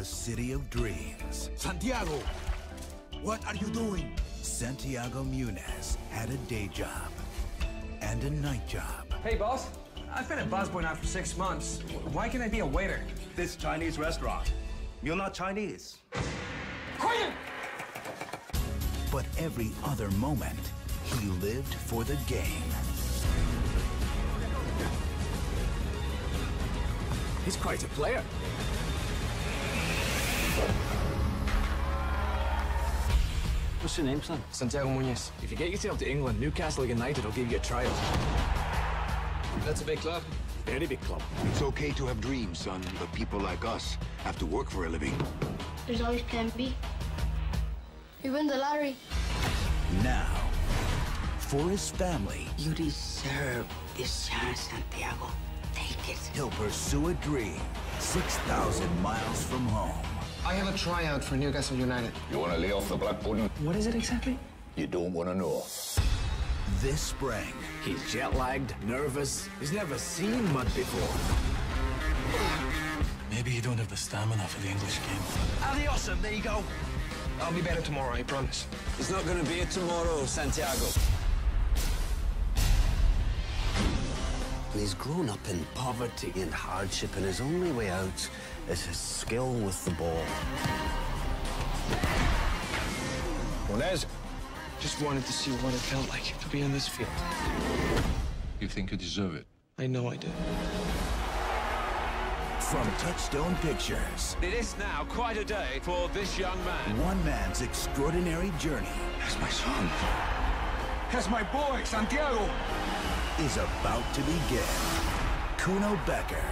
the city of dreams. Santiago, what are you doing? Santiago Muñez had a day job and a night job. Hey, boss. I've been at Busboy now for six months. Why can't I be a waiter? This Chinese restaurant. You're not Chinese. Quiet! But every other moment, he lived for the game. He's quite a player. What's your name, son? Santiago Muñez. If you get yourself to England, Newcastle United will give you a trial. That's a big club. Very big club. It's okay to have dreams, son, but people like us have to work for a living. There's always plan B. You win the lottery. Now, for his family, You deserve this chance, Santiago. Take it. he'll pursue a dream 6,000 miles from home. I have a tryout for Newcastle United. You want to lay off the black pudding? What is it exactly? You don't want to know. This spring, He's jet lagged, nervous. He's never seen mud before. Maybe you don't have the stamina for the English game. Adios, go. I'll be better tomorrow, I promise. It's not going to be a tomorrow, Santiago. He's grown up in poverty and hardship, and his only way out is his skill with the ball. Muñez, Just wanted to see what it felt like to be on this field. you think you deserve it? I know I do. from Touchstone Pictures, It is now quite a day for this young man. one man's extraordinary journey That's my son. That's my boy, Santiago. Is about to begin. Kuno Becker.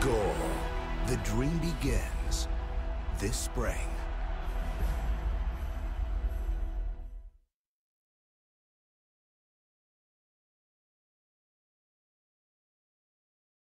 Goal. The dream begins this spring.